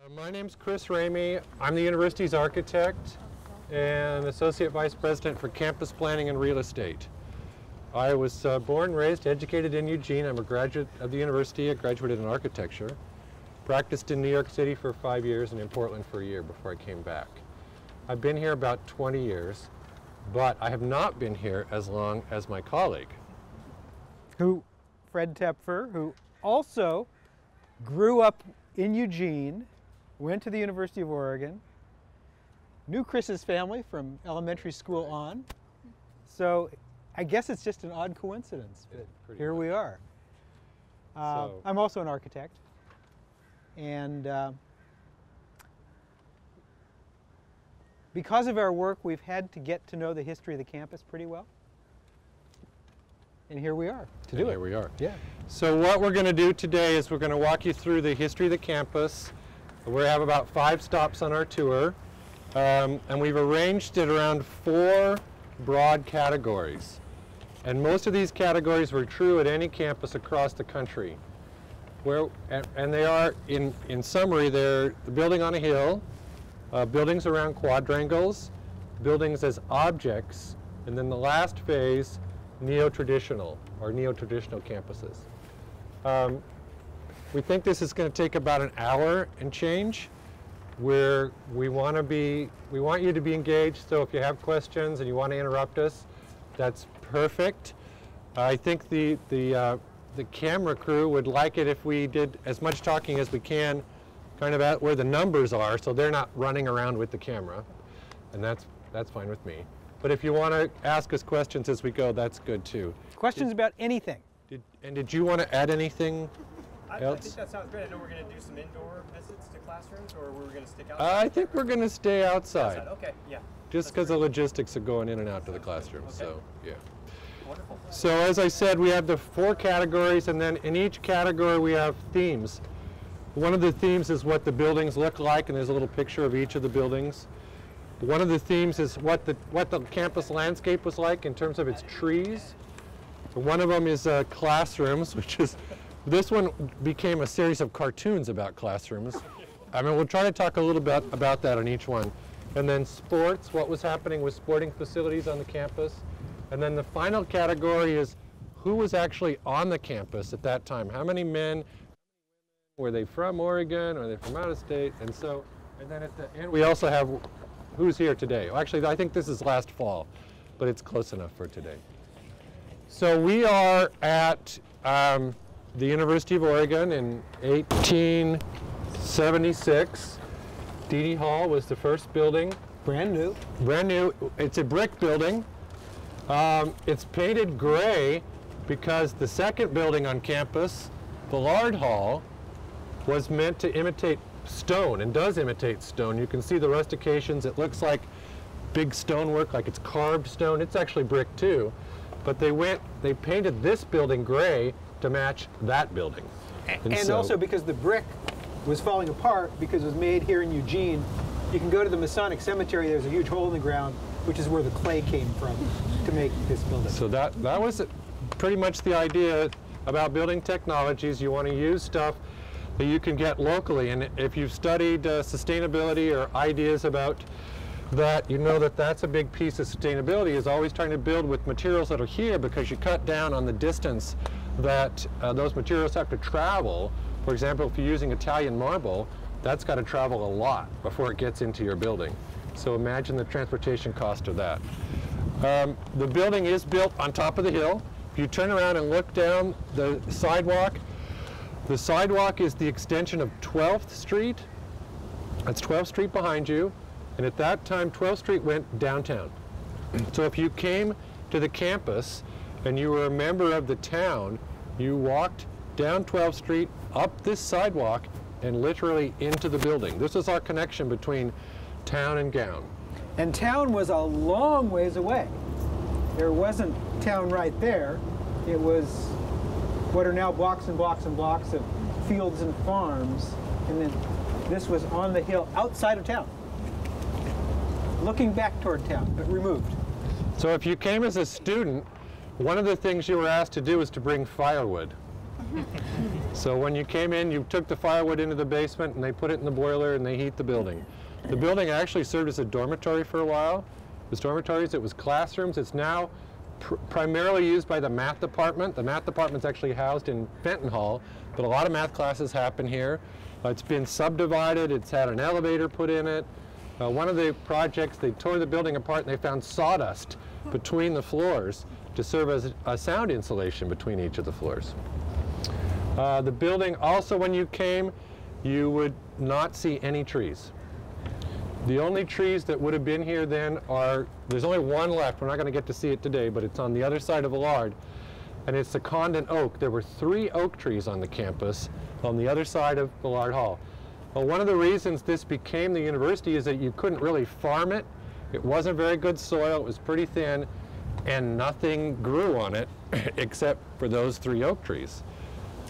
Uh, My name's Chris Ramey. I'm the university's architect and Associate Vice President for Campus Planning and Real Estate. I was uh, born, raised, educated in Eugene. I'm a graduate of the university. I graduated in architecture. Practiced in New York City for five years and in Portland for a year before I came back. I've been here about 20 years, but I have not been here as long as my colleague. who Fred Tepfer, who also grew up in Eugene, went to the University of Oregon, knew Chris's family from elementary school on. So I guess it's just an odd coincidence, but here we are. Uh, So- I'm also an architect, and uh, because of our work, we've had to get to know the history of the campus pretty well. And here we are to And do here it. we are. Yeah. So what we're going to do today is we're going to walk you through the history of the campus. We have about five stops on our tour, um, and we've arranged it around four broad categories. And most of these categories were true at any campus across the country. Where, and, they are, in, in summary, they're the building on a hill, uh, buildings around quadrangles, buildings as objects, and then the last phase, neo-traditional or neo-traditional campuses. Um, we think this is going to take about an hour and change. Where we want to be, we want you to be engaged. So if you have questions and you want to interrupt us, that's perfect. I think the the uh, the camera crew would like it if we did as much talking as we can, kind of at where the numbers are, so they're not running around with the camera, and that's that's fine with me. But if you want to ask us questions as we go, that's good too. Questions about anything. Did, and did you want to add anything I, I think that sounds great. I know we're going to do some indoor visits to classrooms, or we're going to stick out. I think we're going to stay outside, Okay, yeah. just because the logistics of going in and out to the classroom. Okay. So yeah. Wonderful. So as I said, we have the four categories, and then in each category we have themes. One of the themes is what the buildings look like, and there's a little picture of each of the buildings. One of the themes is what the what the campus landscape was like in terms of its trees. One of them is uh, classrooms, which is this one became a series of cartoons about classrooms. I mean, we'll try to talk a little bit about that on each one. And then sports, what was happening with sporting facilities on the campus. And then the final category is who was actually on the campus at that time. How many men, were they from Oregon, or they from out of state? And so, and then at the end, we also have who's here today. Actually, I think this is last fall, but it's close enough for today. So we are at um, the University of Oregon in 1876. Deady Hall was the first building, Brand new. brand new. It's a brick building. Um, it's painted gray because the second building on campus, Villard Hall, was meant to imitate stone and does imitate stone. You can see the rustications. It looks like big stonework, like it's carved stone. It's actually brick too. But they went, they painted this building gray to match that building. And, so- also because the brick was falling apart because it was made here in Eugene. You can go to the Masonic Cemetery, there's a huge hole in the ground, which is where the clay came from to make this building. So that, that was pretty much the idea about building technologies. You want to use stuff that you can get locally. And if you've studied uh, sustainability or ideas about that, you know that that's a big piece of sustainability is always trying to build with materials that are here because you cut down on the distance that uh, those materials have to travel. For example, if you're using Italian marble, that's got to travel a lot before it gets into your building. So imagine the transportation cost of that. Um, the building is built on top of the hill. If you turn around and look down the sidewalk, the sidewalk is the extension of 12th Street. That's 12th Street behind you. And at that time, 12th Street went downtown. So if you came to the campus and you were a member of the town, you walked down 12th Street, up this sidewalk, and literally into the building. This is our connection between town and gown. And town was a long ways away. There wasn't town right there. It was what are now blocks and blocks and blocks of fields and farms. And then this was on the hill outside of town. Looking back toward town, but removed. So if you came as a student, one of the things you were asked to do was to bring firewood. So when you came in, you took the firewood into the basement and they put it in the boiler and they heat the building. The building actually served as a dormitory for a while. It was dormitories, it was classrooms. It's now pr- primarily used by the math department. The math department's actually housed in Fenton Hall, but a lot of math classes happen here. Uh, it's been subdivided, it's had an elevator put in it. Uh, one of the projects, they tore the building apart and they found sawdust between the floors to serve as a sound insulation between each of the floors. Uh, the building, also when you came, you would not see any trees. The only trees that would have been here then are, there's only one left. We're not going to get to see it today, but it's on the other side of Villard, and it's the Condon oak. There were three oak trees on the campus on the other side of Villard Hall. Well, one of the reasons this became the university is that you couldn't really farm it. It wasn't very good soil, it was pretty thin, and nothing grew on it except for those three oak trees.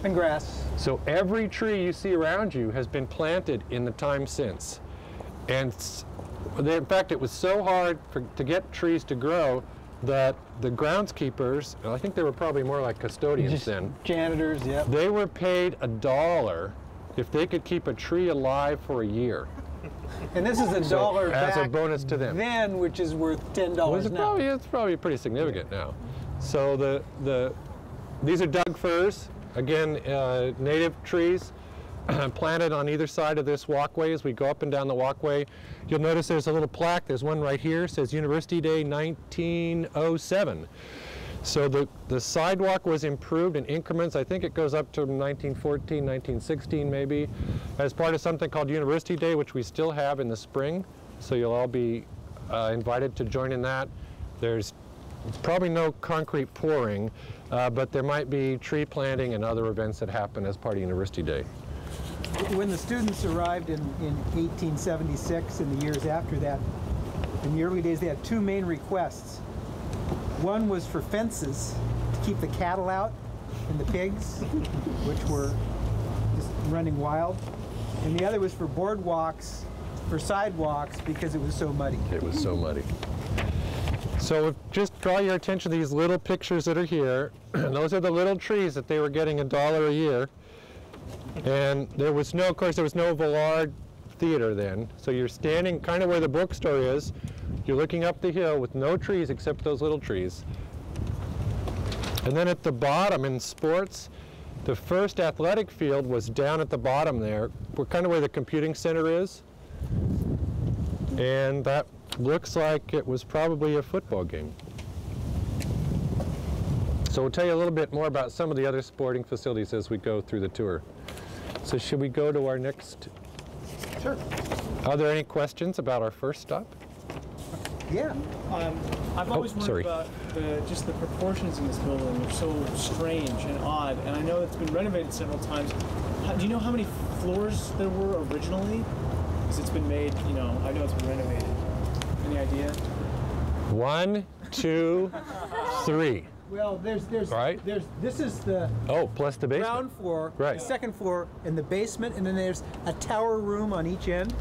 And grass. So every tree you see around you has been planted in the time since. And they- in fact, it was so hard for, to get trees to grow that the groundskeepers, and I think they were probably more like custodians Just then, janitors, yep. they were paid a dollar if they could keep a tree alive for a year And this is a So, dollar as a back bonus to them. then, which is worth ten dollars it's now. probably it's probably pretty significant now. So the the these are Doug firs, again uh, native trees planted on either side of this walkway as we go up and down the walkway. You'll notice there's a little plaque. There's one right here says University Day 1907. So the, the sidewalk was improved in increments. I think it goes up to 1914, 1916 maybe, as part of something called University Day, which we still have in the spring. So you'll all be uh, invited to join in that. There's probably no concrete pouring, uh, but there might be tree planting and other events that happen as part of University Day. When the students arrived in, in 1876 and the years after that, in the early days, they had two main requests. One was for fences to keep the cattle out and the pigs, which were just running wild. And the other was for boardwalks, for sidewalks, because it was so muddy. It was so muddy. So just draw your attention to these little pictures that are here. And those are the little trees that they were getting a dollar a year. And there was no, of course, there was no Villard Theater then. So you're standing kind of where the bookstore is. You're looking up the hill with no trees except those little trees. And then at the bottom in sports, the first athletic field was down at the bottom there, kind of where the computing center is. And that looks like it was probably a football game. So we'll tell you a little bit more about some of the other sporting facilities as we go through the tour. So should we go to our next? Sure. Are there any questions about our first stop? Yeah. Um, I've always wondered sorry. about the, just the proportions in this building. They're so strange and odd, and I know it's been renovated several times. How, do you know how many floors there were originally? Because it's been made, you know, I know it's been renovated. Any idea? One, two, three. Well, there's there's Right. there's this is the Oh, plus the basement. ground floor, Right. the second floor, and the basement, and then there's a tower room on each end.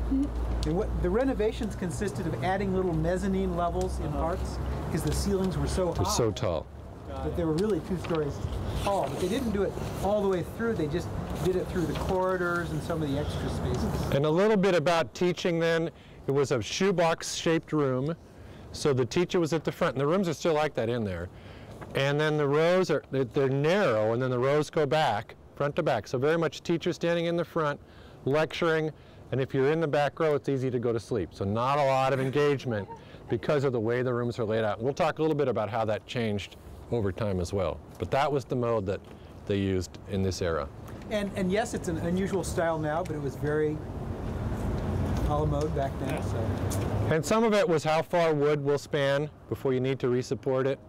And what the renovations consisted of adding little mezzanine levels in uh-huh. parts because the ceilings were so It high so tall. that they were really two stories tall. But they didn't do it all the way through. They just did it through the corridors and some of the extra spaces. And a little bit about teaching then. It was a shoebox shaped room. So the teacher was at the front, and the rooms are still like that in there. And then the rows are, they're, narrow, and then the rows go back, front to back. So very much teacher standing in the front, lecturing, and if you're in the back row, it's easy to go to sleep. So not a lot of engagement because of the way the rooms are laid out. We'll talk a little bit about how that changed over time as well. But that was the mode that they used in this era. And and yes, it's an unusual style now, but it was very a mode back then. So And some of it was how far wood will span before you need to resupport it,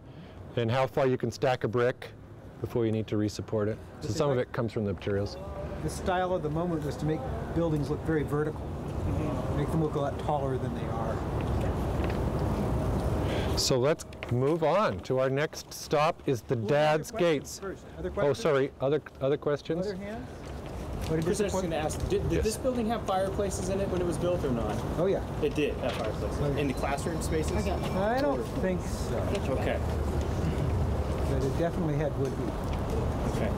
and how far you can stack a brick before you need to resupport it. So some of it comes from the materials. the style of the moment was to make buildings look very vertical, mm-hmm. make them look a lot taller than they are. So let's move on to our next stop is the Dad's Other Gates. First. Other Oh, sorry, other other questions? Other hands? What a Chris, I was just going to ask, did, did Yes. this building have fireplaces in it when it was built or not? Oh yeah. It did have fireplaces. Oh, in the classroom spaces? I don't think so, Okay. But it definitely had wood heat. Okay.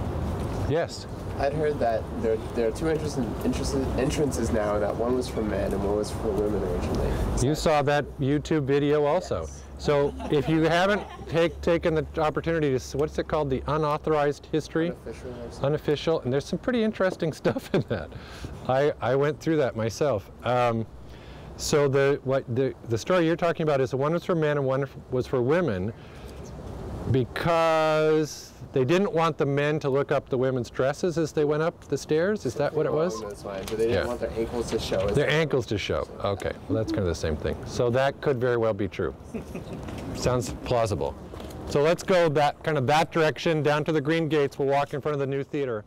Yes. I'd heard that there, there are two entrances, entrances, entrances now, and that one was for men and one was for women originally. You saw that YouTube video also. Yes. So if you haven't take, taken the opportunity to, s- what's it called, the unauthorized history? Unofficial unofficial, and there's some pretty interesting stuff in that. I, I went through that myself. Um, so the what the the story you're talking about is the one was for men and one was for women because they didn't want the men to look up the women's dresses as they went up the stairs. Is that what it was? Those but they didn't Yeah. want their ankles to show. Their ankles to show. Okay, well that's kind of the same thing. So that could very well be true. Sounds plausible. So let's go that kind of that direction down to the green gates. We'll walk in front of the new theater.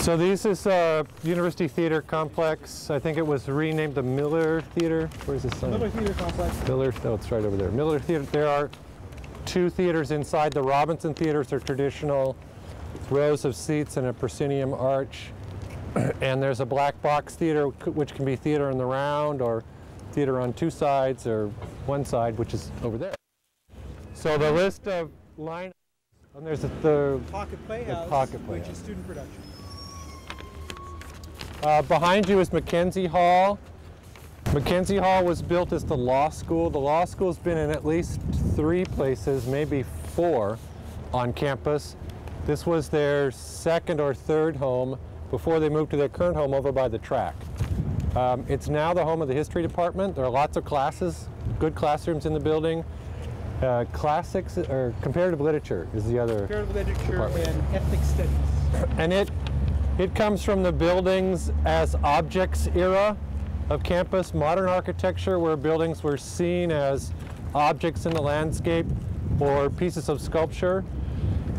So this is uh, University Theater Complex. I think it was renamed the Miller Theater. Where's the sign? Miller Theater Complex. Miller, no, it's right over there. Miller Theater. There are two theaters inside. The Robinson theaters are traditional rows of seats and a proscenium arch. and there's a black box theater, which can be theater in the round or theater on two sides or one side, which is over there. So the list of line, and there's the, the Pocket Playhouse, Pocket which is student production. Uh, behind you is McKenzie Hall. McKenzie Hall was built as the law school. The law school's been in at least three places, maybe four, on campus. This was their second or third home before they moved to their current home over by the track. Um, it's now the home of the history department. There are lots of classes, good classrooms in the building. Uh, classics or comparative literature is the other Comparative literature Department. and ethnic studies. and it it comes from the buildings as objects era of campus. Modern architecture where buildings were seen as objects in the landscape or pieces of sculpture.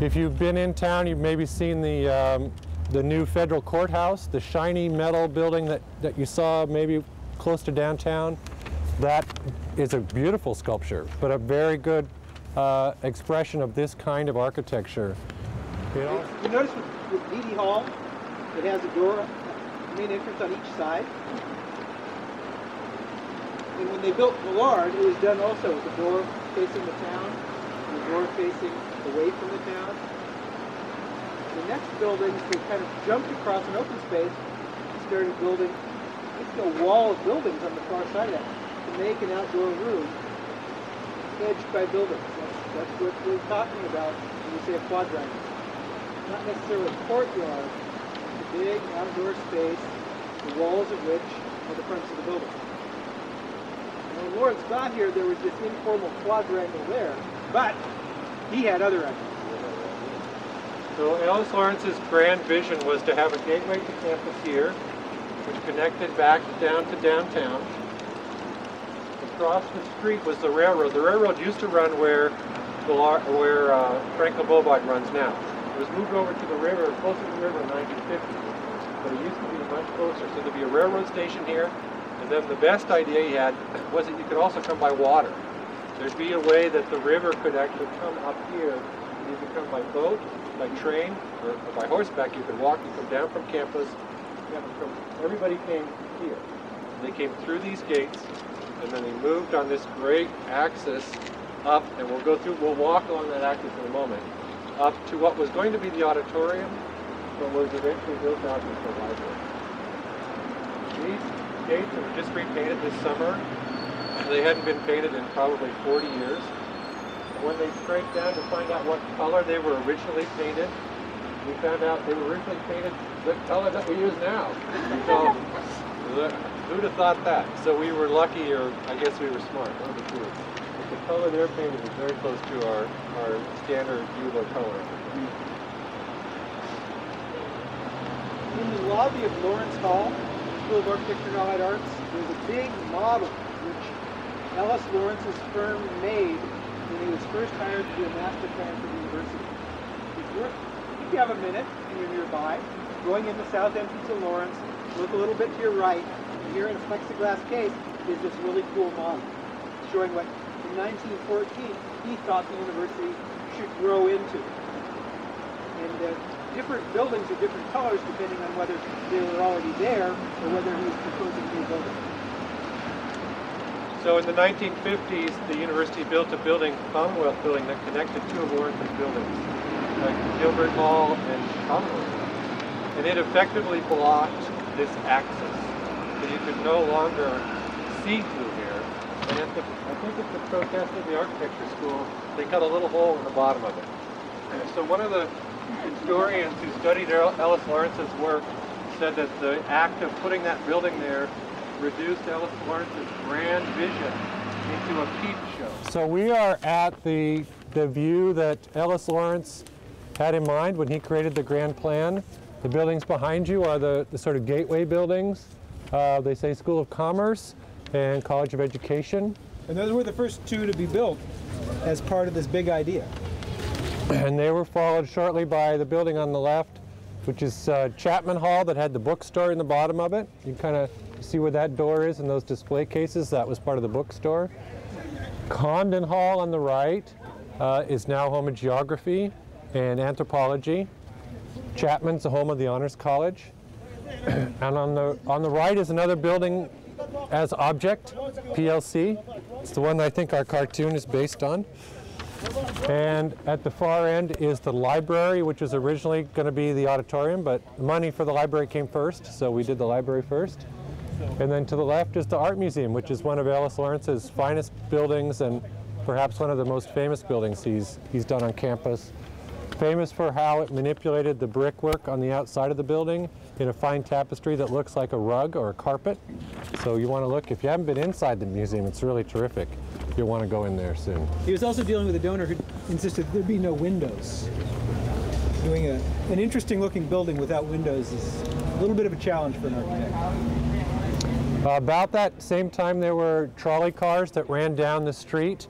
If you've been in town you've maybe seen the um, the new federal courthouse the shiny metal building that that you saw maybe close to downtown. That is a beautiful sculpture but a very good uh, expression of this kind of architecture. You know? You notice with, with Hall, it has a door, a main entrance on each side. And when they built Villard, it was done also with the door facing the town, and the door facing away from the town. The next buildings, they kind of jumped across an open space and started building basically a wall of buildings on the far side of that to make an outdoor room edged by buildings. That's, that's what we're talking about when we say a quadrangle not necessarily a courtyard, it's a big outdoor space, the walls of which are the fronts of the building. And when Lawrence got here, there was this informal quadrangle there, but he had other ideas. So Ellis Lawrence's grand vision was to have a gateway to campus here, which connected back down to downtown. Across the street was the railroad. The railroad used to run where where uh, Franklin Boulevard runs now. It was moved over to the river, closer to the river in 1950, but it used to be much closer. So there'd be a railroad station here, and then the best idea he had was that you could also come by water. There'd be a way that the river could actually come up here. You could come by boat, by train, or by horseback. You could walk. You come down from campus. Everybody came here. They came through these gates, and then they moved on this great axis up, and we'll go through. We'll walk along that axis in a moment, up to what was going to be the auditorium, but was eventually built out as the library. These gates were just repainted this summer. They hadn't been painted in probably 40 years. When they scraped down to find out what color they were originally painted, we found out they were originally painted the color that we use now. So, who'd have thought that? So we were lucky, or I guess we were smart, the color they're painted is very close to our, our standard Bulo color. In the lobby of Lawrence Hall, School of Architecture and Allied Arts, there's a big model which Ellis Lawrence's firm made when he was first hired to do a master plan for the university. If you have a minute and you're nearby, going in the south entrance of Lawrence, look a little bit to your right, and here in a plexiglass case is this really cool model showing what in 1914 he thought the university should grow into. And uh, different buildings are different colors depending on whether they were already there or whether he was proposing new buildings. So in the 1950s, the university built a building, Commonwealth Building, that connected two of Lawrence's buildings, uh, Gilbert Hall and Commonwealth. And it effectively blocked this axis. So you could no longer see through here. And at the, I think at the protest of the architecture school, they cut a little hole in the bottom of it. And so one of the historians who studied Ellis Lawrence's work said that the act of putting that building there reduced Ellis Lawrence's grand vision into a peep show. So we are at the, the view that Ellis Lawrence had in mind when he created the grand plan. The buildings behind you are the, the sort of gateway buildings. Uh, they say School of Commerce and College of Education. And those were the first two to be built as part of this big idea. And they were followed shortly by the building on the left, which is uh, Chapman Hall that had the bookstore in the bottom of it. You kind of see where that door is and those display cases. That was part of the bookstore. Condon Hall on the right uh, is now home of geography and anthropology. Chapman's the home of the Honors College. and on the, on the right is another building as object, PLC. It's the one I think our cartoon is based on. And at the far end is the library, which was originally going to be the auditorium, but money for the library came first, so we did the library first. And then to the left is the Art Museum, which is one of Ellis Lawrence's finest buildings and perhaps one of the most famous buildings he's, he's done on campus. Famous for how it manipulated the brickwork on the outside of the building in a fine tapestry that looks like a rug or a carpet. So you want to look, if you haven't been inside the museum, it's really terrific. You'll want to go in there soon. He was also dealing with a donor who insisted there be no windows. Doing a, an interesting looking building without windows is a little bit of a challenge for an architect. About that same time, there were trolley cars that ran down the street.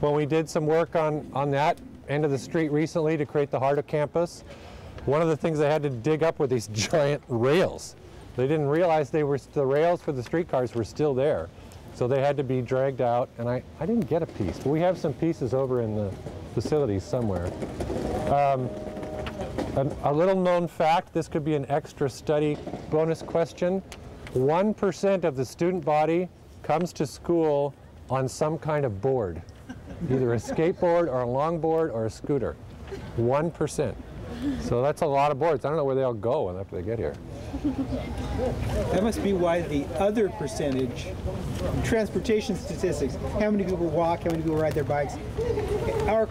When we did some work on, on that end of the street recently to create the heart of campus, one of the things they had to dig up were these giant rails. They didn't realize they were the rails for the streetcars were still there. So they had to be dragged out, and I, I didn't get a piece, but we have some pieces over in the facilities somewhere. Um, a little known fact, this could be an extra study bonus question. 1% of the student body comes to school on some kind of board, either a skateboard or a longboard or a scooter. 1%. So that's a lot of boards. I don't know where they all go after they get here. That must be why the other percentage, transportation statistics, how many people walk, how many people ride their bikes, our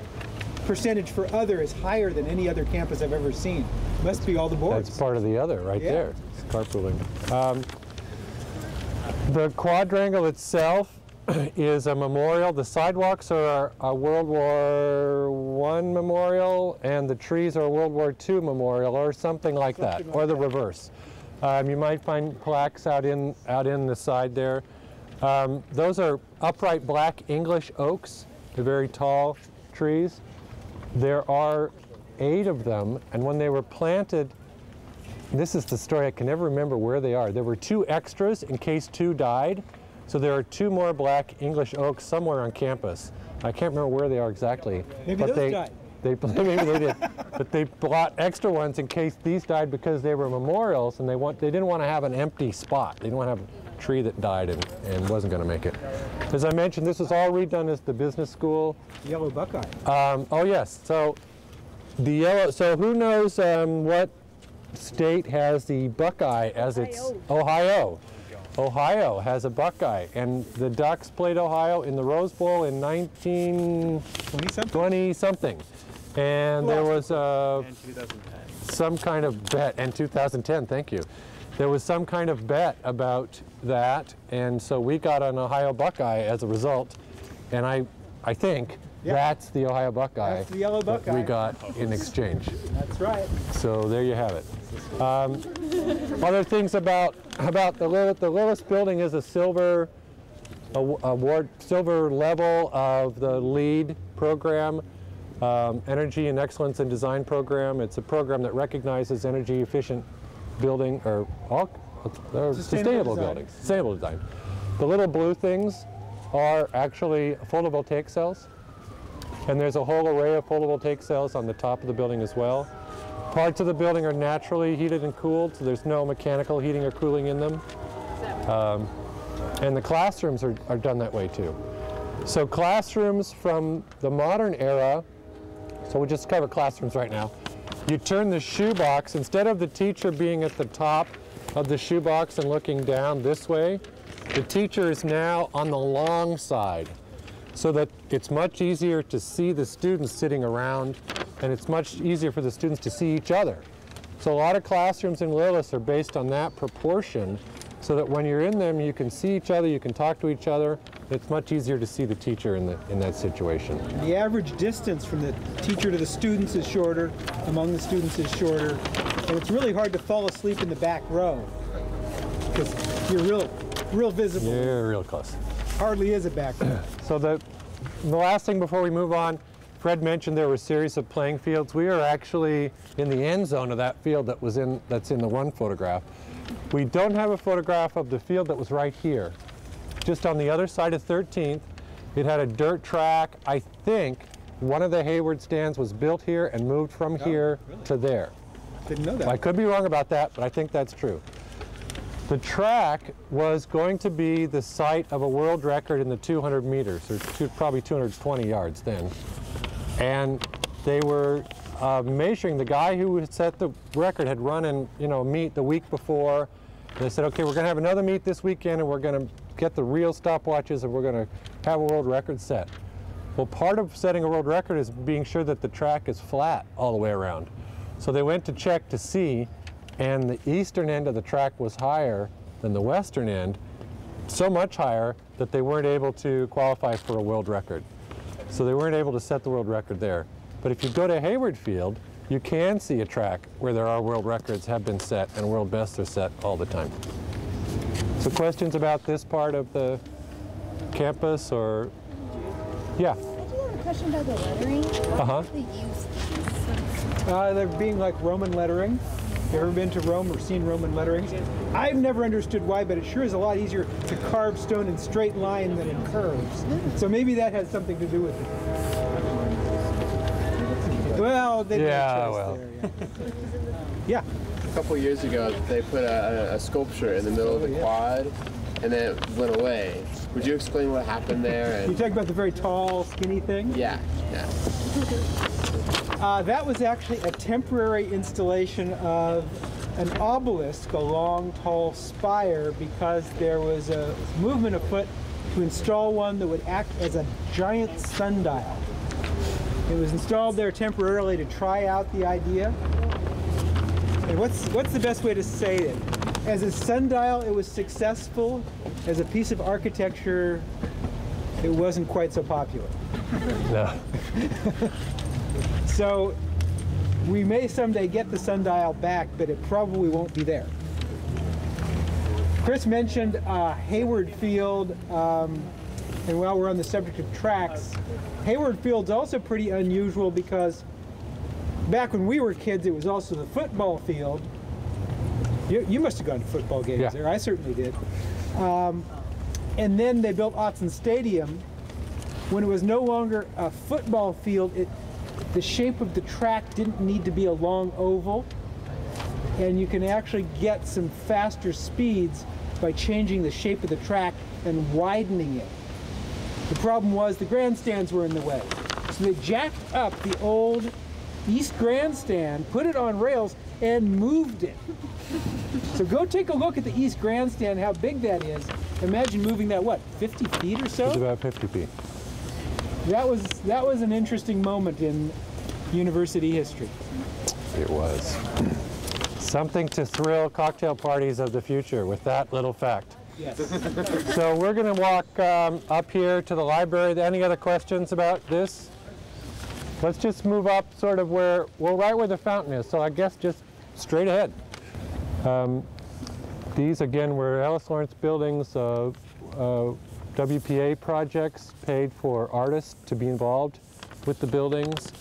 percentage for other is higher than any other campus I've ever seen. Must be all the boards. That's part of the other right Yeah. there. It's carpooling. Um, the quadrangle itself is a memorial. The sidewalks are a World War One memorial, and the trees are a World War II memorial, or something like that, Something or the that. reverse. Um, you might find plaques out in out in the side there. Um, those are upright black English oaks. They're very tall trees. There are eight of them, and when they were planted, this is the story. I can never remember where they are. There were two extras in case two died. So there are two more black English oaks somewhere on campus. I can't remember where they are exactly. Maybe but those they, died. They, maybe they did. But they bought extra ones in case these died because they were memorials and they, want, they didn't want to have an empty spot. They didn't want to have a tree that died and, and wasn't going to make it. As I mentioned, this is all redone as the business school. Yellow Buckeye. Um, oh yes. So the yellow. So who knows um, what state has the Buckeye as its Ohio. Ohio has a Buckeye, and the Ducks played Ohio in the Rose Bowl in 1920 20 something. something, and there was uh, some kind of bet, and 2010. Thank you. There was some kind of bet about that, and so we got an Ohio Buckeye as a result, and I, I think Yeah. that's the Ohio Buckeye That's the yellow Buckeye. we got in exchange. That's right. So there you have it. Um, other things about about the Lillis, the Lillis building is a silver award, silver level of the LEED program, um, Energy and Excellence in Design program. It's a program that recognizes energy efficient building or all, uh, sustainable, design. buildings, sustainable design. The little blue things are actually photovoltaic cells. And there's a whole array of photovoltaic cells on the top of the building as well. Parts of the building are naturally heated and cooled, so there's no mechanical heating or cooling in them. Um, And the classrooms are, are done that way too. So classrooms from the modern era, so we'll just cover classrooms right now. You turn the shoebox, instead of the teacher being at the top of the shoebox and looking down this way, the teacher is now on the long side so that it's much easier to see the students sitting around and it's much easier for the students to see each other. So a lot of classrooms in Lillis are based on that proportion so that when you're in them you can see each other, you can talk to each other. It's much easier to see the teacher in, the, in that situation. The average distance from the teacher to the students is shorter, among the students is shorter, and it's really hard to fall asleep in the back row because you're real, real visible. Yeah, real close. Hardly is a back row. So the, the last thing before we move on, Fred mentioned there were a series of playing fields. We are actually in the end zone of that field that was in that's in the one photograph. We don't have a photograph of the field that was right here. Just on the other side of 13th, it had a dirt track. I think one of the Hayward stands was built here and moved from oh, here to there. Didn't know that. I could be wrong about that, but I think that's true. The track was going to be the site of a world record in the 200 meters, or two, probably 220 yards then. And they were uh, measuring, the guy who had set the record had run in, you know, meet the week before. They said, okay, we're going to have another meet this weekend and we're going to get the real stopwatches and we're going to have a world record set. Well, part of setting a world record is being sure that the track is flat all the way around. So they went to check to see, and the eastern end of the track was higher than the western end, so much higher that they weren't able to qualify for a world record. So they weren't able to set the world record there. But if you go to Hayward Field, you can see a track where there are world records have been set and world bests are set all the time. So questions about this part of the campus or, yeah, I do have a question about the lettering. Uh-huh. Why did they use? Uh, they're being like Roman lettering. You ever been to Rome or seen Roman lettering? I've never understood why, but it sure is a lot easier to carve stone in straight line than in curves. So maybe that has something to do with it. Well, they didn't have a Yeah, choice well. there, yeah. A couple years ago, they put a, a, a sculpture in the middle of the Oh, quad, and then it went away. Would you explain what happened there? You And talk about the very tall, skinny thing? yeah, yeah. Uh, that was actually a temporary installation of an obelisk, a long, tall spire, because there was a movement afoot to install one that would act as a giant sundial. It was installed there temporarily to try out the idea. And what's what's the best way to say it? As a sundial, it was successful. As a piece of architecture, it wasn't quite so popular. no. So we may someday get the sundial back, but it probably won't be there. Chris mentioned uh, Hayward Field, um, and while we're on the subject of tracks, Hayward Field's also pretty unusual because back when we were kids, it was also the football field. You, you must have gone to football games Yeah. there. I certainly did. Um, and then they built Autzen Stadium. When it was no longer a football field, it, the shape of the track didn't need to be a long oval, and you can actually get some faster speeds by changing the shape of the track and widening it. The problem was the grandstands were in the way. So they jacked up the old East Grandstand, put it on rails, and moved it. So go take a look at the East Grandstand, how big that is. Imagine moving that, what, 50 feet or so? It's about 50 feet. That was that was an interesting moment in university history. It was. Something to thrill cocktail parties of the future with that little fact. Yes. So we're going to walk um, up here to the library. Any other questions about this? Let's just move up sort of where, well, right where the fountain is. So I guess just straight ahead. Um, these again were Ellis Lawrence Buildings uh, uh, WPA projects paid for artists to be involved with the buildings.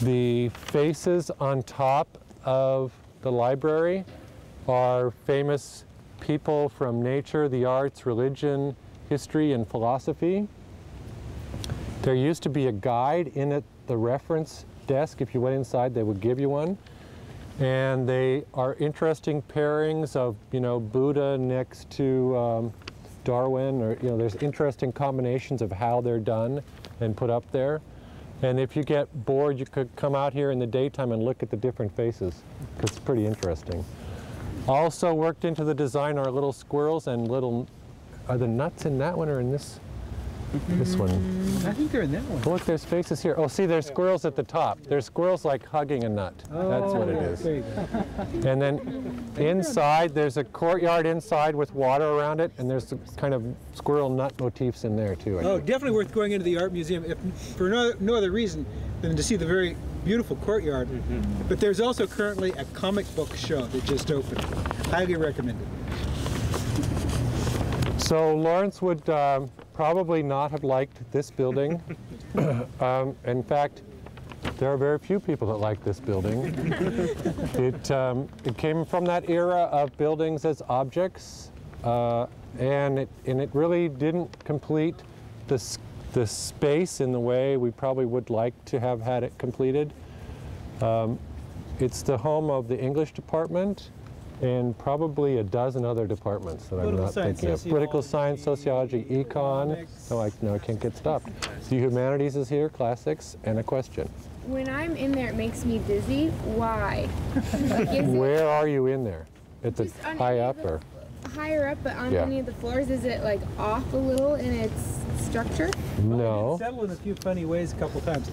The faces on top of the library are famous people from nature, the arts, religion, history, and philosophy. There used to be a guide in at the reference desk. If you went inside, they would give you one. And they are interesting pairings of, you know, Buddha next to um, Darwin, or you know, there's interesting combinations of how they're done and put up there. And if you get bored, you could come out here in the daytime and look at the different faces, it's pretty interesting. Also worked into the design are little squirrels and little, are the nuts in that one or in this? This one. I think they're in that one. Oh, Look, there's faces here. Oh, see, there's squirrels at the top. There's squirrels like hugging a nut. That's what it Oh, is. there you go. And then inside, there's a courtyard inside with water around it, and there's kind of squirrel nut motifs in there too. I Oh, think. definitely worth going into the art museum if for no, no other reason than to see the very beautiful courtyard. But there's also currently a comic book show that just opened. Highly recommended. So Lawrence would um, probably not have liked this building. um, in fact, there are very few people that like this building. it, um, it came from that era of buildings as objects, uh, and, it, and it really didn't complete the, the space in the way we probably would like to have had it completed. Um, it's the home of the English department and probably a dozen other departments that I'm not science, thinking of. Political science, sociology, sociology, econ. No, I, no, I can't get stopped. The humanities is here, classics, and a question. When I'm in there, it makes me dizzy. Why? Like, is it Where are you in there? At the just high up or? higher up, but on Yeah. any of the floors? Is it like off a little in its structure? No. Settled in a few funny ways a couple times.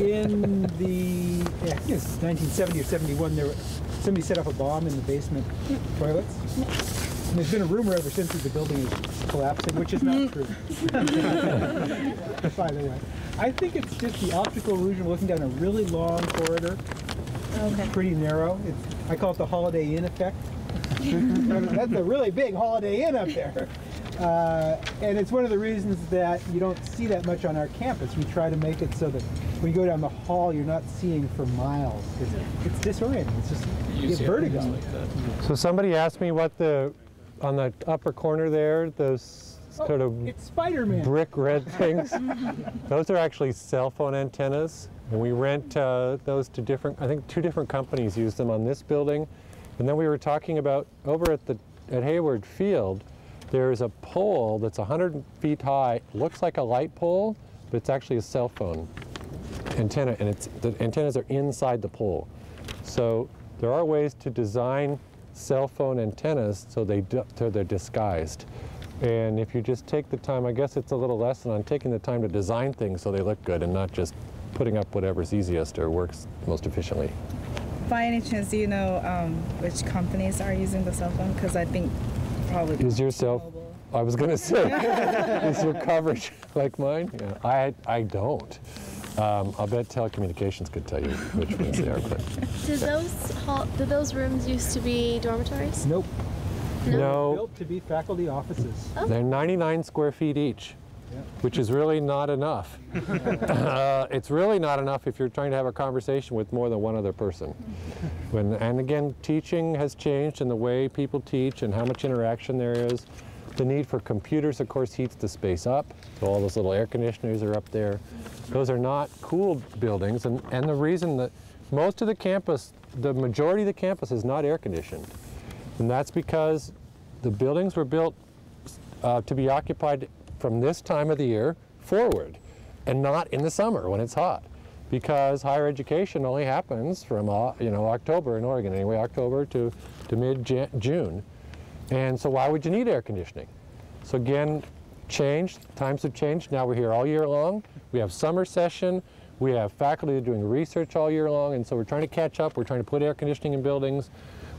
In the, I think it's 1970 or 71, there, somebody set off a bomb in the basement toilets. And there's been a rumor ever since that the building is collapsing, which is not true. By the way, I think it's just the optical illusion of looking down a really long corridor, Okay. pretty narrow. It's, I call it the Holiday Inn effect. That's a really big Holiday Inn up there. Uh, and it's one of the reasons that you don't see that much on our campus. We try to make it so that when you go down the hall, you're not seeing for miles. 'cause It's disorienting. It's just you get vertigo. So somebody asked me what the, on the upper corner there, those sort of Oh, It's Spider-Man. brick red things. those are actually cell phone antennas, and we rent uh, those to different. I think two different companies use them on this building, and then we were talking about over at the at Hayward Field. There's a pole that's 100 feet high. Looks like a light pole, but it's actually a cell phone antenna, and it's the antennas are inside the pole. So there are ways to design cell phone antennas so they so they're disguised. And if you just take the time, I guess it's a little lesson on taking the time to design things so they look good and not just putting up whatever's easiest or works most efficiently. By any chance, do you know um, which companies are using the cell phone? Because I think probably. Is yourself. cell? T-Mobile. I was going to say, is your coverage like mine? Yeah, I I don't. Um, I'll bet telecommunications could tell you which ones they are, but Do those hall, do those rooms used to be dormitories? Nope. no. Built to be faculty offices. They're 99 square feet each, Yeah. Which is really not enough. uh, it's really not enough if you're trying to have a conversation with more than one other person. When, and again, teaching has changed in the way people teach and how much interaction there is. The need for computers, of course, heats the space up. So all those little air conditioners are up there. Those are not cooled buildings. And, and the reason that most of the campus, the majority of the campus is not air conditioned. And that's because the buildings were built uh, to be occupied from this time of the year forward and not in the summer when it's hot. Because higher education only happens from uh, you know October in Oregon anyway October to, to mid June. And so why would you need air conditioning? So again changed times have changed. Now we're here all year long. We have summer session. We have faculty doing research all year long. And so we're trying to catch up. We're trying to put air conditioning in buildings.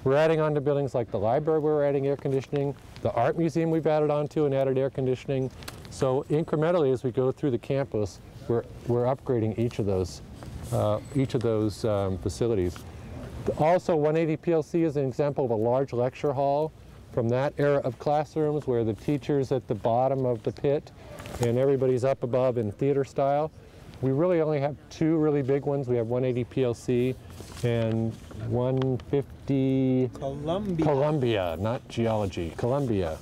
We're adding on to buildings like the library, we're adding air conditioning. The art museum we've added onto and added air conditioning. So incrementally, as we go through the campus, we're, we're upgrading each of those, uh, each of those um, facilities. Also, 180 PLC is an example of a large lecture hall from that era of classrooms where the teacher's at the bottom of the pit and everybody's up above in theater style. We really only have two really big ones. We have 180 PLC and 150 Columbia. Columbia, not geology, Columbia.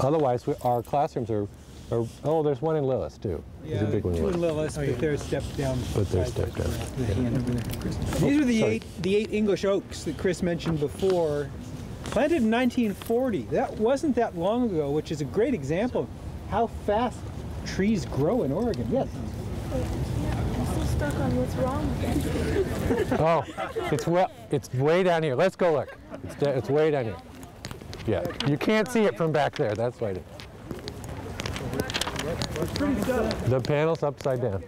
Otherwise, we, our classrooms are, are, oh, there's one in Lillis too. There's Yeah, a big one in two in Lillis. But they're stepped down. But they're stepped down, These are the sorry. eight, the eight English oaks that Chris mentioned before Planted in 1940. That wasn't that long ago, which is a great example of how fast trees grow in Oregon. Yes. I'm stuck on what's wrong. Oh, it's well, it's way down here. Let's go look. It's, it's way down here. Yeah, you can't see it from back there. That's why. The panel's upside down.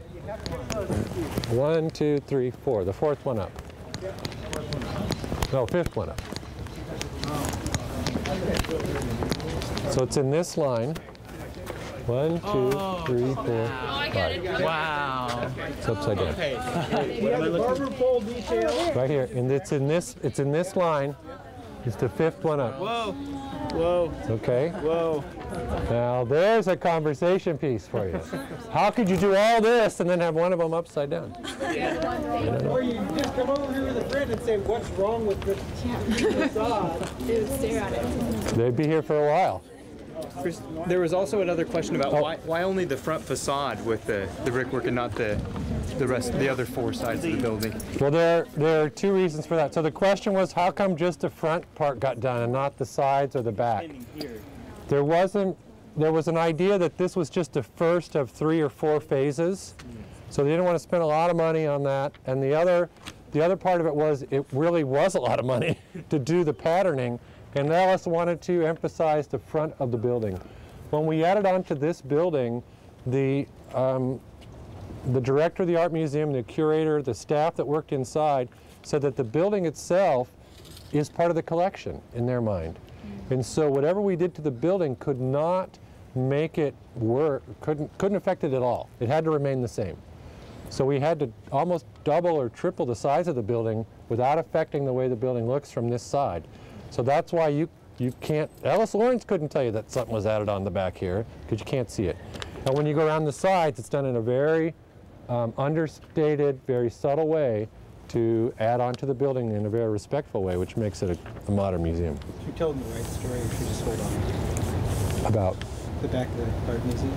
One, two, three, four. The fourth one up. No, fifth one up. So it's in this line. One, two, oh. three, four, oh, five. Wow. It's upside down. We have the barber pole detail. Right here, and it's in this, it's in this line. It's the fifth one up, Whoa. Whoa. okay? Whoa. Now, there's a conversation piece for you. How could you do all this and then have one of them upside down? Or you just come over here with a friend and say, what's wrong with this facade? They would stare at it. They'd be here for a while. Chris, there was also another question about Oh. why, why only the front facade with the, the brickwork and not the the rest the other four sides of the building. Well, there, there are two reasons for that. So the question was, how come just the front part got done and not the sides or the back? There wasn't, there was an idea that this was just the first of three or four phases. So they didn't want to spend a lot of money on that. And the other, the other part of it was, it really was a lot of money to do the patterning. And Ellis wanted to emphasize the front of the building. When we added on to this building, the, um, the director of the art museum, the curator, the staff that worked inside said that the building itself is part of the collection in their mind. And so whatever we did to the building could not make it work, couldn't, couldn't affect it at all. It had to remain the same. So we had to almost double or triple the size of the building without affecting the way the building looks from this side. So that's why you, you can't, Ellis Lawrence couldn't tell you that something was added on the back here because you can't see it. Now when you go around the sides, it's done in a very um, understated, very subtle way to add on to the building in a very respectful way, which makes it a, a modern museum. You told me the right story, or should we just hold on? About, The back of the art museum?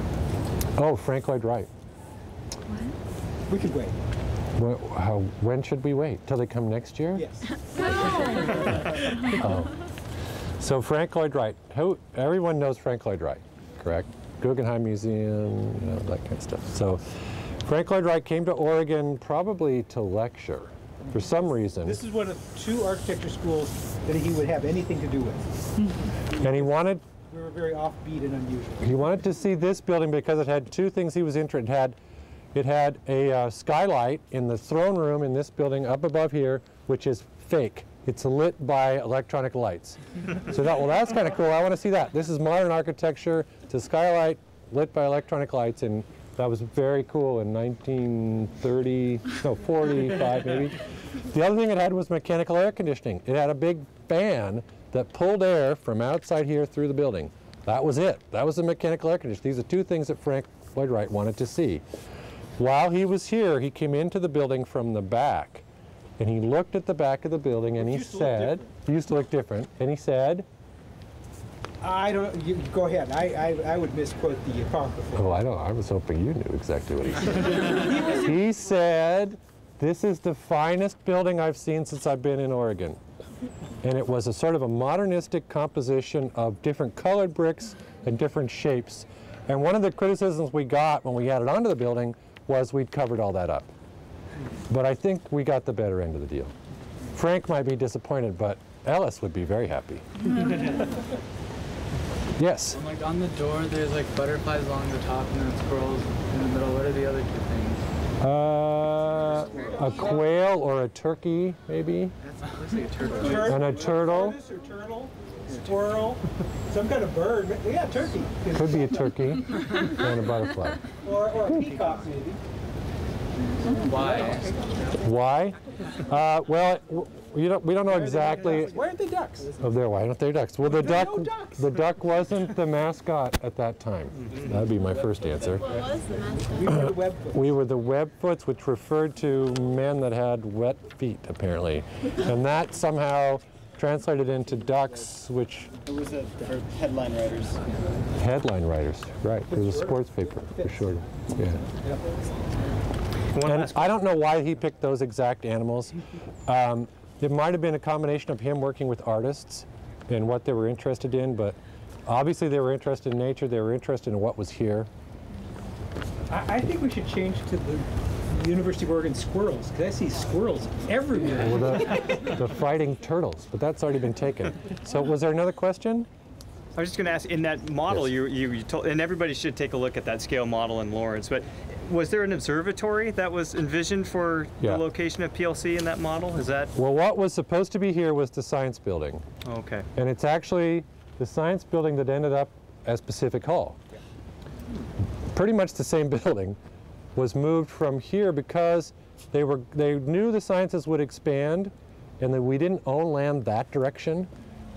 oh, Frank Lloyd Wright. What? We could wait. Wh- how, when should we wait? Till they come next year? Yes. Oh. So Frank Lloyd Wright, who, everyone knows Frank Lloyd Wright, correct? Guggenheim Museum, you know, that kind of stuff. So Frank Lloyd Wright came to Oregon probably to lecture for some reason. This is one of two architecture schools that he would have anything to do with. And he wanted, We were very offbeat and unusual. he wanted to see this building because it had two things he was interested in. It had, it had a uh, skylight in the throne room in this building up above here, which is fake. It's lit by electronic lights. so that, well, that's kind of cool. I want to see that. This is modern architecture. It's a skylight lit by electronic lights, and that was very cool in 1930, no, 45 maybe. The other thing it had was mechanical air conditioning. It had a big fan that pulled air from outside here through the building. That was it. That was the mechanical air conditioning. These are two things that Frank Lloyd Wright wanted to see. While he was here, he came into the building from the back, and he looked at the back of the building, and he used to look said, "It used to look different," and he said, I don't, you, go ahead. I, I, I would misquote the apocryphal. "Oh, I don't. I was hoping you knew exactly what he said." he said, "This is the finest building I've seen since I've been in Oregon." And it was a sort of a modernistic composition of different colored bricks and different shapes. And one of the criticisms we got when we added onto the building was we'd covered all that up. But I think we got the better end of the deal. Frank might be disappointed, but Ellis would be very happy. yes. And like on the door, there's like butterflies along the top and then squirrels in the middle. What are the other two things? Uh, a quail or a turkey, maybe, That looks like a turtle. Tur- and a turtle. Tortoise or turtle, squirrel, some kind of bird. Yeah, turkey. Could be a turkey and a butterfly. Or, or a peacock, maybe. Why? Why? Uh, well, w- you don't, we don't know exactly. Where aren't they ducks? Oh, there. Why aren't there ducks? Well, the There duck, no ducks. the duck wasn't the mascot at that time. That'd be my first answer. What was the mascot? We were the webfoot. We were the webfoots, which referred to men that had wet feet, apparently, and that somehow translated into ducks, which It was a, or headline writers. headline writers. Right. It was a sports paper for sure. Yeah. And I don't know why he picked those exact animals. Um, it might have been a combination of him working with artists and what they were interested in, but obviously they were interested in nature, they were interested in what was here. I, I think we should change to the University of Oregon squirrels, because I see squirrels everywhere. Well, the, the fighting turtles, but that's already been taken. So was there another question? I was just going to ask, in that model, Yes. you, you, you told, and everybody should take a look at that scale model in Lawrence, but was there an observatory that was envisioned for Yeah. the location of PLC in that model? Is that, Well, what was supposed to be here was the science building. okay. And it's actually the science building that ended up as Pacific Hall. Yeah. Pretty much the same building was moved from here because they were they knew the sciences would expand and that we didn't own land that direction,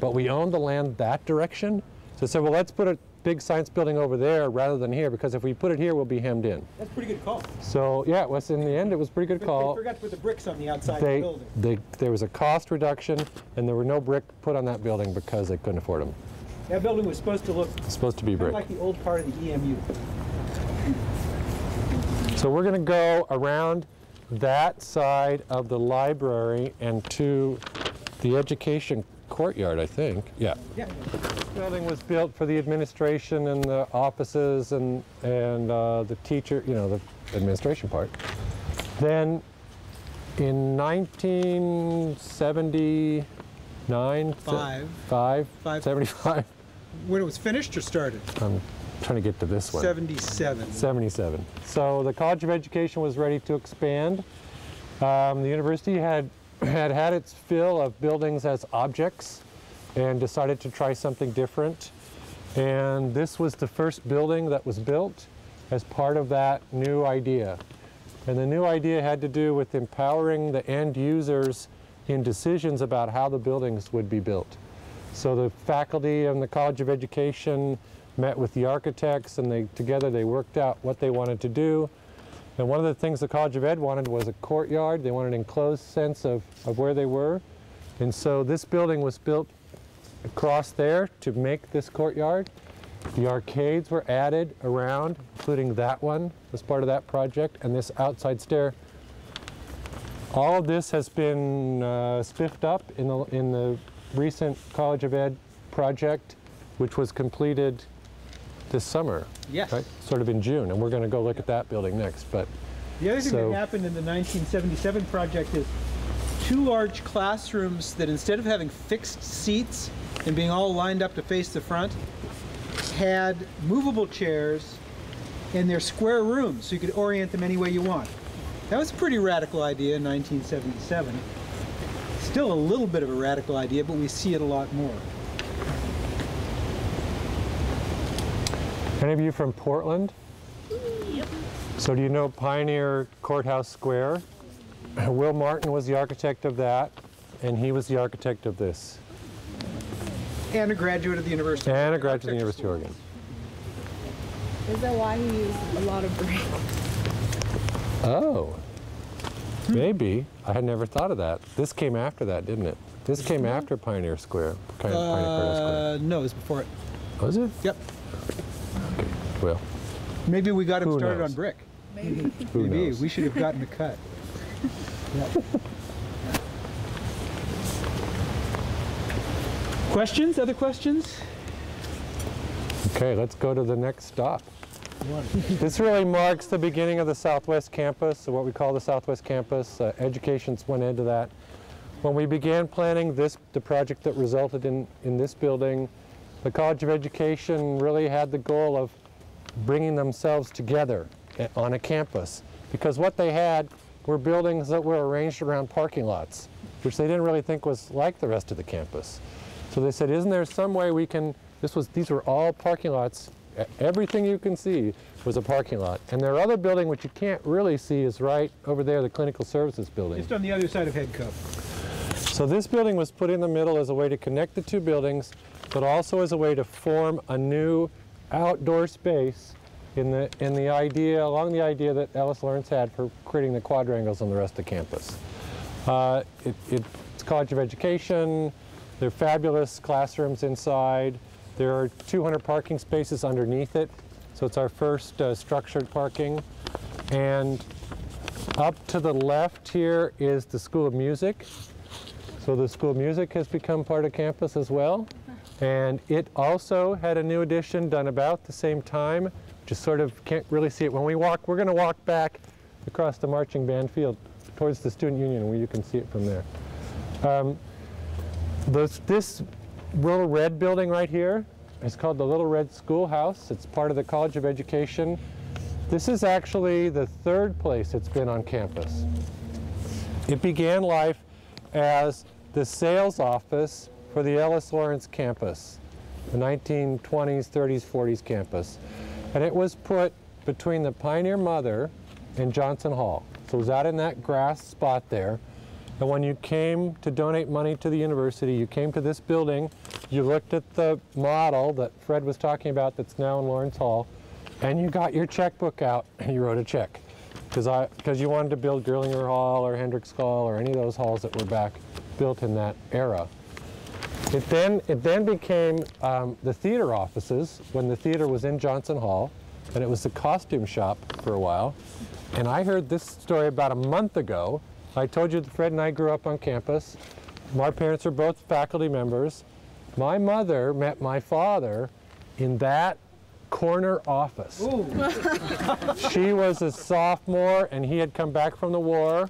but we owned the land that direction. So they said, well, let's put a big science building over there rather than here because if we put it here, we'll be hemmed in. That's a pretty good call. So yeah, it was in the end, it was a pretty good But call they forgot to put the bricks on the outside of the building. they, there was a cost reduction and there were no brick put on that building because they couldn't afford them. That building was supposed to look supposed to be brick. like the old part of the EMU. So we're going to go around that side of the library and to the education courtyard, I think. Yeah. Yeah. This Building was built for the administration and the offices and, and uh, the teacher, you know, the administration part. Then in 1979, Five. five, Five. 75, When it was finished or started? I'm trying to get to this one. 77. 77. So the College of Education was ready to expand. Um, the university had, had had its fill of buildings as objects and decided to try something different. And this was the first building that was built as part of that new idea. And the new idea had to do with empowering the end users in decisions about how the buildings would be built. So the faculty and the College of Education met with the architects and they together they worked out what they wanted to do. And one of the things the College of Ed wanted was a courtyard. They wanted an enclosed sense of, of where they were. And so this building was built across there to make this courtyard. The arcades were added around, including that one as part of that project, and this outside stair. All of this has been uh, spiffed up in the, in the recent College of Ed project, which was completed this summer. Yes. Right? Sort of in June, and we're going to go look at that building next. But The other thing So- that happened in the 1977 project is two large classrooms that instead of having fixed seats and being all lined up to face the front, had movable chairs and they're square rooms so you could orient them any way you want. That was a pretty radical idea in 1977. Still a little bit of a radical idea, but we see it a lot more. Any of you from Portland? Yep. So do you know Pioneer Courthouse Square? Will Martin was the architect of that, and he was the architect of this. And a graduate of the University. of And a Oregon graduate of the University of Oregon. Is that why he used a lot of brick? Oh, maybe. I had never thought of that. This came after that, didn't it? This came after Pioneer Square. Pi- Pioneer Courthouse Square. Uh, no, it was before it. Was it? Yep. Well, Maybe we got him started knows? on brick. who Maybe knows? we should have gotten a cut. Questions? Other questions? Okay, let's go to the next stop. This really marks the beginning of the Southwest Campus, or what we call the Southwest Campus. Uh, education's went into that. When we began planning this, the project that resulted in, in this building, the College of Education really had the goal of bringing themselves together eh, on a campus. Because what they had were buildings that were arranged around parking lots, which they didn't really think was like the rest of the campus. So they said, isn't there some way we can, this was, these were all parking lots. Everything you can see was a parking lot. And their other building, which you can't really see, is right over there, the Clinical Services Building. Just on the other side of HEDCO. So this building was put in the middle as a way to connect the two buildings, but also as a way to form a new outdoor space in the, in the idea, along the idea that Ellis Lawrence had for creating the quadrangles on the rest of the campus. Uh, it, it's College of Education. There are fabulous classrooms inside. There are 200 parking spaces underneath it. So it's our first uh, structured parking. And up to the left here is the School of Music. So the School of Music has become part of campus as well. And it also had a new addition done about the same time. Just sort of can't really see it. When we walk, we're going to walk back across the marching band field towards the student union where you can see it from there. Um, this little red building right here is called the Little Red Schoolhouse. It's part of the College of Education. This is actually the third place it's been on campus. It began life as the sales office for the Ellis Lawrence campus, the 1920s, 30s, 40s campus. And it was put between the Pioneer Mother and Johnson Hall. So it was out in that grass spot there. And when you came to donate money to the university, you came to this building, you looked at the model that Fred was talking about that's now in Lawrence Hall, and you got your checkbook out and you wrote a check. Because you wanted to build Gerlinger Hall or Hendricks Hall or any of those halls that were back built in that era. It then, it then became um, the theater offices when the theater was in Johnson Hall, and it was the costume shop for a while. And I heard this story about a month ago. I told you that Fred and I grew up on campus. My parents are both faculty members. My mother met my father in that corner office. she was a sophomore and he had come back from the war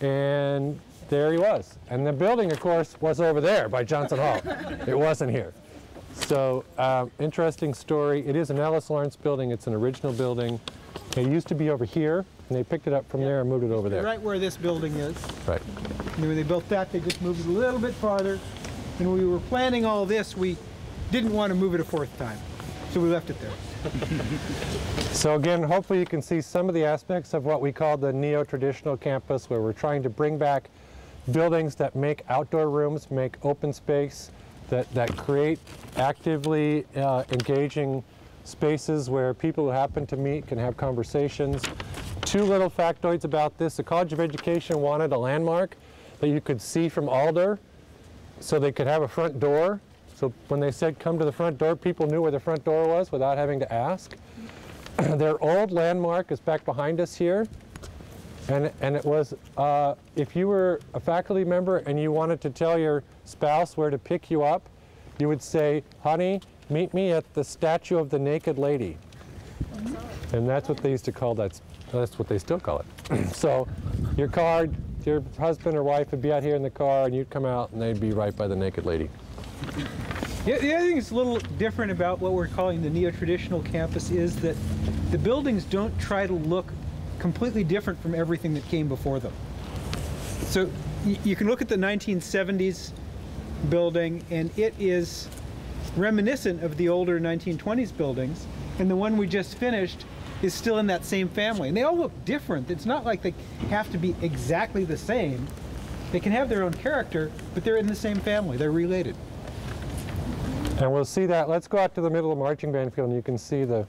and there he was. And the building, of course, was over there by Johnson Hall. it wasn't here. So, um, interesting story. It is an Ellis Lawrence building. It's an original building. It used to be over here, and they picked it up from there and moved it over there. Right where this building is. Right. And when they built that, they just moved it a little bit farther. And when we were planning all this, we didn't want to move it a fourth time. So we left it there. so again, hopefully you can see some of the aspects of what we call the neo-traditional campus, where we're trying to bring back buildings that make outdoor rooms, make open space, that, that create actively uh, engaging spaces where people who happen to meet can have conversations. Two little factoids about this. The College of Education wanted a landmark that you could see from Alder so they could have a front door. So when they said come to the front door, people knew where the front door was without having to ask. Their old landmark is back behind us here. And, and it was, uh, if you were a faculty member and you wanted to tell your spouse where to pick you up, you would say, honey, meet me at the statue of the naked lady. And that's what they used to call that, that's what they still call it. so your car, your husband or wife would be out here in the car and you'd come out and they'd be right by the naked lady. Yeah, the other thing that's a little different about what we're calling the neo-traditional campus is that the buildings don't try to look completely different from everything that came before them. So you can look at the 1970s building and it is reminiscent of the older 1920s buildings and the one we just finished is still in that same family. And they all look different. It's not like they have to be exactly the same. They can have their own character but they're in the same family. They're related. And we'll see that. Let's go out to the middle of marching band field and you can see the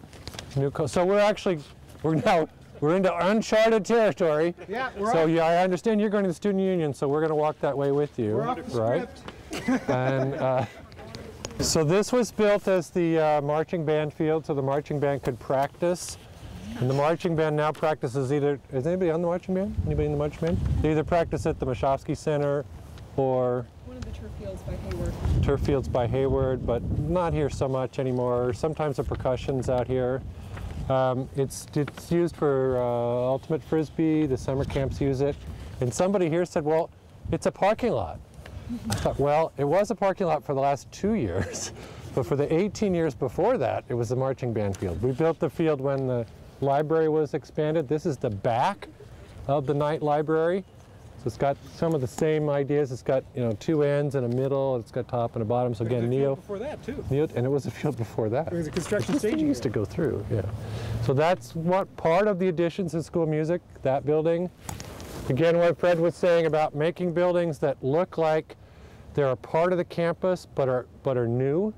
new so we're actually we're now we're into uncharted territory. Yeah, we're So off. yeah, I understand you're going to the student union, so we're going to walk that way with you, We're off right? script. and uh, so this was built as the uh, marching band field, so the marching band could practice. And the marching band now practices either. Is anybody on the marching band? Anybody in the marching band? They either practice at the Moshofsky Center, or One of the turf fields by Hayward. turf fields by Hayward, but not here so much anymore. Sometimes the percussion's out here. Um, it's, it's used for uh, ultimate frisbee. The summer camps use it. And somebody here said, well, it's a parking lot. I thought, well, it was a parking lot for the last two years, but for the 18 years before that, it was a marching band field. We built the field when the library was expanded. This is the back of the Knight Library. So it's got some of the same ideas. It's got you know two ends and a middle. It's got top and a bottom. So again, neo. Before that too. Neo, and it was a field before that. It was a construction stage. used to go through, yeah. So that's what part of the additions in school music, that building. Again, what Fred was saying about making buildings that look like they're a part of the campus but are, but are new.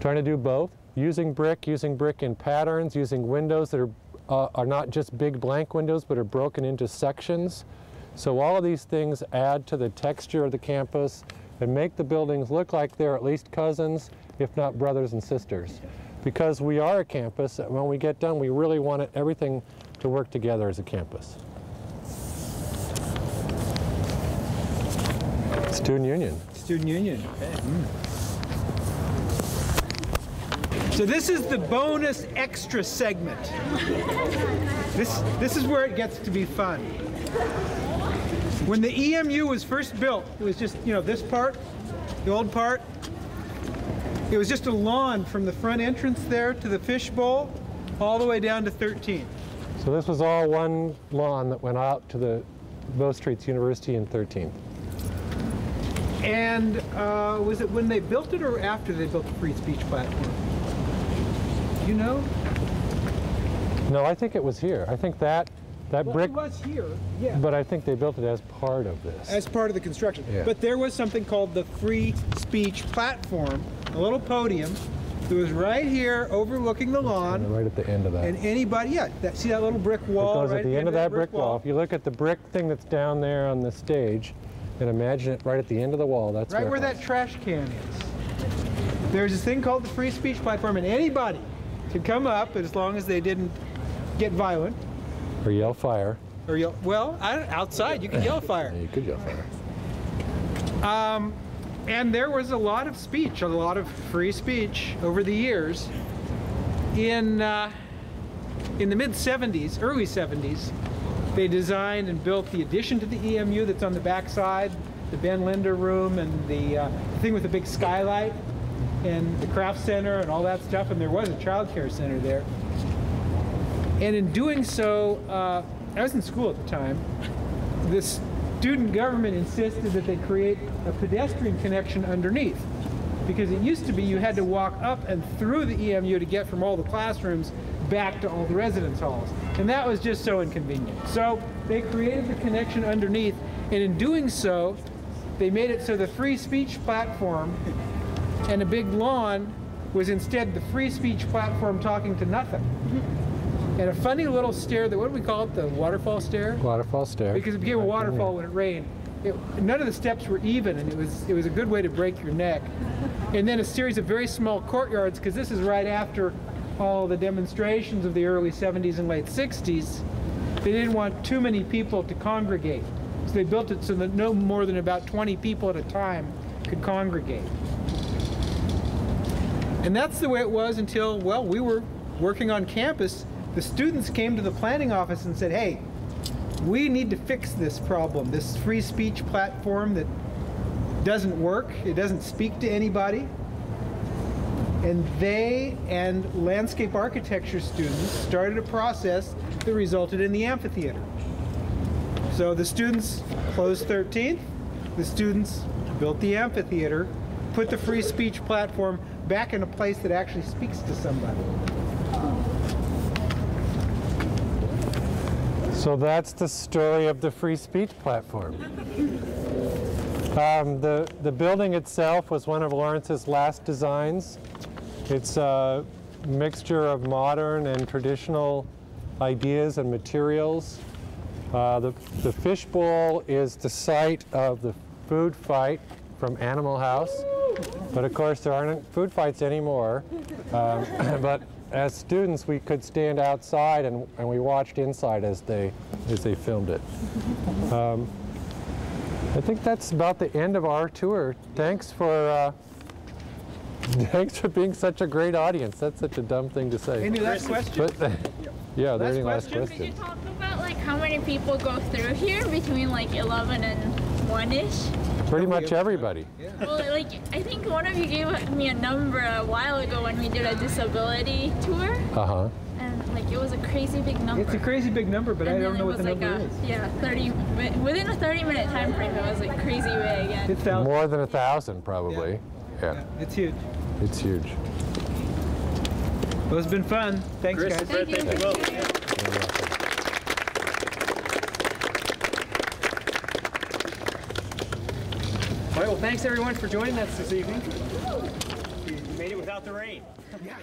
Trying to do both. Using brick, using brick in patterns, using windows that are, uh, are not just big blank windows but are broken into sections. So all of these things add to the texture of the campus and make the buildings look like they're at least cousins, if not brothers and sisters. Because we are a campus, and when we get done, we really want it, everything to work together as a campus. Student Union. Student union. Okay. Hmm. So this is the bonus extra segment. This, this is where it gets to be fun. When the EMU was first built, it was just, you know, this part, the old part. It was just a lawn from the front entrance there to the fishbowl, all the way down to 13. So this was all one lawn that went out to the Bow Streets University in 13th. And uh, was it when they built it or after they built the free speech platform? You know? No, I think it was here. I think that that Well, brick, it was here, yeah. but I think they built it as part of this. as part of the construction. Yeah. But there was something called the free speech platform, a little podium that was right here overlooking the lawn. And right at the end of that. And anybody, yeah, that, see that little brick wall goes right at the end of that brick wall. wall? If you look at the brick thing that's down there on the stage, and imagine it right at the end of the wall. That's Right where, where that trash can is. There's this thing called the free speech platform, and anybody could come up as long as they didn't get violent or yell fire. or yell. Well, I, outside you could yell fire. You could yell fire. Um, and there was a lot of speech, a lot of free speech over the years. In uh, in the mid 70s, early 70s, they designed and built the addition to the EMU that's on the backside, the Ben Linder room, and the uh, thing with the big skylight, and the craft center, and all that stuff. And there was a child care center there. And in doing so, uh, I was in school at the time. This student government insisted that they create a pedestrian connection underneath. Because it used to be you had to walk up and through the EMU to get from all the classrooms back to all the residence halls. And that was just so inconvenient. So they created the connection underneath, and in doing so, they made it so the free speech platform and a big lawn was instead the free speech platform talking to nothing. And a funny little stair that, what do we call it, the waterfall stair? Waterfall stair. because it became a waterfall when it rained. It, none of the steps were even, and it was it was a good way to break your neck. And then a series of very small courtyards, because this is right after all the demonstrations of the early 70s and late 60s. They didn't want too many people to congregate, so they built it so that no more than about 20 people at a time could congregate. And that's the way it was until, well, we were working on campus. The students came to the planning office and said, hey, we need to fix this problem, this free speech platform that doesn't work, it doesn't speak to anybody. And they and landscape architecture students started a process that resulted in the amphitheater. So the students closed 13th, the students built the amphitheater, put the free speech platform back in a place that actually speaks to somebody. So that's the story of the free speech platform. Um, the, the building itself was one of Lawrence's last designs. It's a mixture of modern and traditional ideas and materials. Uh, the, the fishbowl is the site of the food fight from Animal House. But of course, there aren't food fights anymore. Um, but as students, we could stand outside and, and we watched inside as they, as they filmed it. Um, I think that's about the end of our tour. Thanks for, uh, thanks for being such a great audience. That's such a dumb thing to say. Any last questions? But, yeah, are there Last any last question? Could you talk about like how many people go through here between like 11 and 1ish? Pretty much everybody. Well, like I think one of you gave me a number a while ago when we did a disability tour, Uh-huh. and like it was a crazy big number. It's a crazy big number, but I don't know what the like number a, is. Yeah, 30 within a 30 minute time frame. It was like crazy big. And It's out. More than a thousand, probably. Yeah, It's huge. it's huge. Well, it's been fun. Thanks, Chris, guys. Fred, thank you both. You're welcome. All right, well, thanks everyone for joining us this evening. We made it without the rain. Yeah.